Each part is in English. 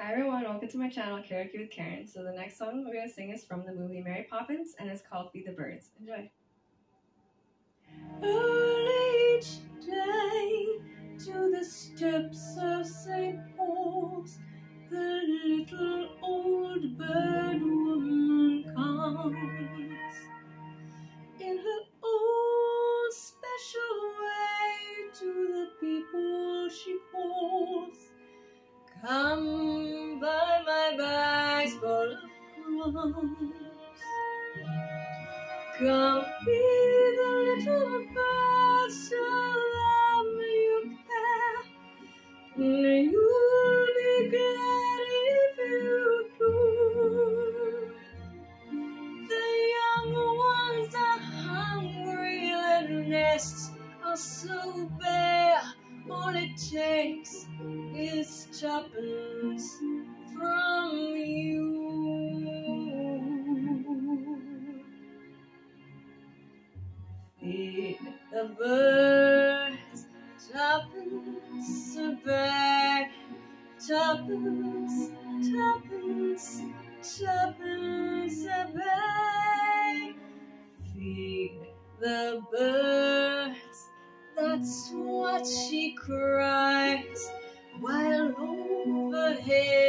Hi everyone, welcome to my channel, Karaoke with Karen. So the next song we're gonna sing is from the movie Mary Poppins, and it's called "Feed the Birds." Enjoy. Crumbs. Come feed the little birds so love you care. And you'll be glad if you do. The young ones are hungry, their nests are so bare. All it takes is tuppence from you. Feed the birds, tuppence a bag, tuppence, tuppence, tuppence a bag. Feed the birds, that's what she cries, while overhead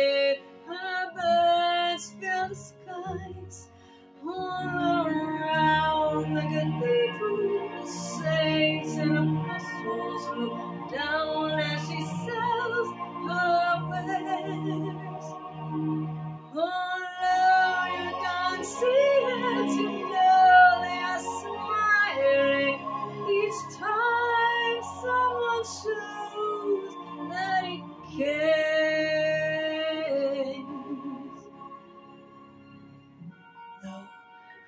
saints and look down as she sells her wares. Oh, Although you can't see it, you know they are smiling each time someone shows that he cares.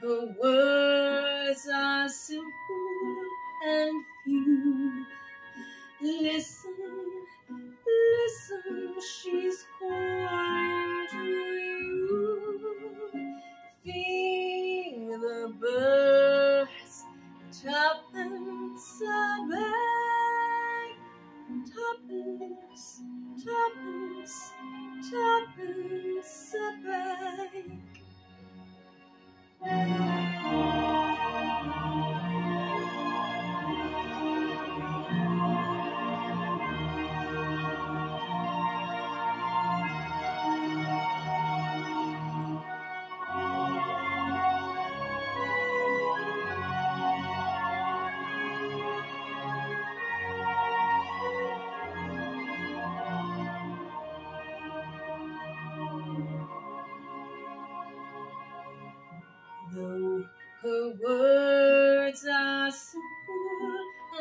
Her words are and few, listen, listen, she's calling to you. Feed the birds, tuppence a bag, tuppence, tuppence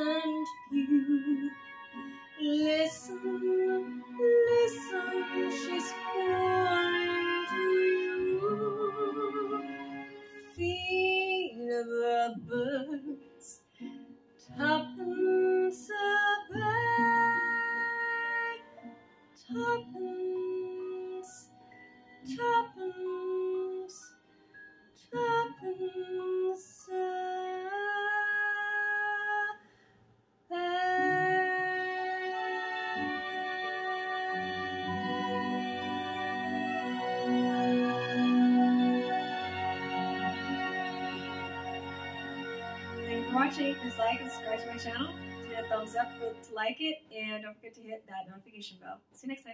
and few, listen, listen, she's calling to you. Feed the birds, tuppence a bag, tuppence, for watching. Please like and subscribe to my channel. Hit a thumbs up to like it, and don't forget to hit that notification bell. See you next time.